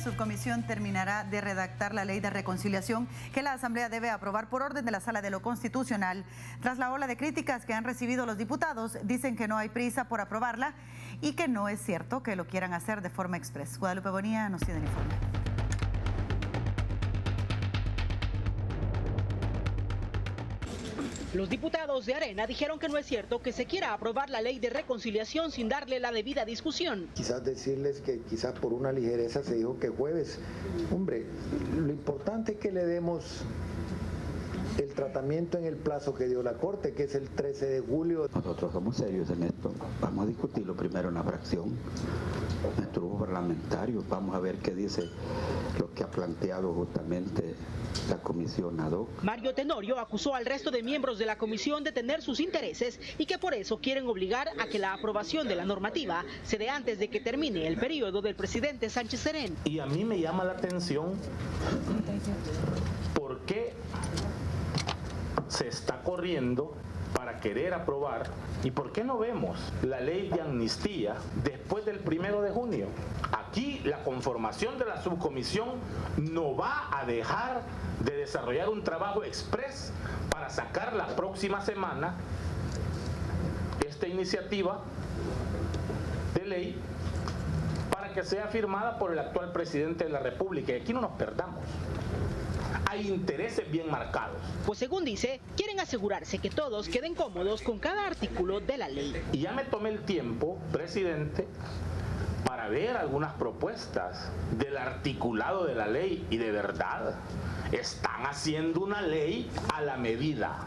Subcomisión terminará de redactar la ley de reconciliación que la Asamblea debe aprobar por orden de la Sala de lo Constitucional. Tras la ola de críticas que han recibido los diputados, dicen que no hay prisa por aprobarla y que no es cierto que lo quieran hacer de forma express. Guadalupe Bonilla nos tiene el informe. Los diputados de Arena dijeron que no es cierto que se quiera aprobar la ley de reconciliación sin darle la debida discusión. Quizás decirles que quizás por una ligereza se dijo que jueves. Hombre, lo importante es que le demos el tratamiento en el plazo que dio la Corte, que es el 13 de julio. Nosotros somos serios en esto. Vamos a discutirlo primero en la fracción nuestro grupo parlamentario. Vamos a ver qué dice lo que ha planteado justamente la comisión ad hoc. Mario Tenorio acusó al resto de miembros de la comisión de tener sus intereses y que por eso quieren obligar a que la aprobación de la normativa se dé antes de que termine el periodo del presidente Sánchez Serén. Y a mí me llama la atención por qué se está corriendo para querer aprobar y por qué no vemos la ley de amnistía después del primero de junio. Aquí la conformación de la subcomisión no va a dejar de desarrollar un trabajo express para sacar la próxima semana esta iniciativa de ley para que sea firmada por el actual presidente de la República. Y aquí no nos perdamos hay intereses bien marcados. Pues según dice, quieren asegurarse que todos queden cómodos con cada artículo de la ley. Y ya me tomé el tiempo, presidente, para ver algunas propuestas del articulado de la ley y de verdad están haciendo una ley a la medida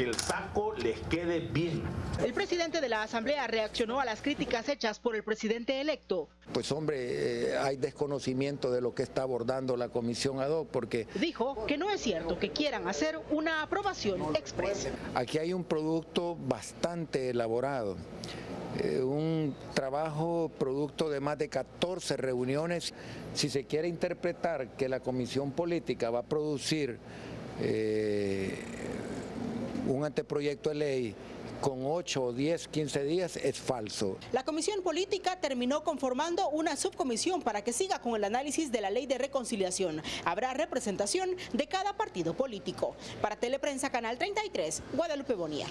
que el saco les quede bien. El presidente de la Asamblea reaccionó a las críticas hechas por el presidente electo. Pues hombre, eh, hay desconocimiento de lo que está abordando la comisión ad hoc porque... Dijo que no es cierto que quieran hacer una aprobación expresa. Aquí hay un producto bastante elaborado. Eh, un trabajo producto de más de 14 reuniones. Si se quiere interpretar que la comisión política va a producir eh, un anteproyecto de ley con 8, 10, 15 días es falso. La Comisión Política terminó conformando una subcomisión para que siga con el análisis de la ley de reconciliación. Habrá representación de cada partido político. Para Teleprensa Canal 33, Guadalupe Bonía.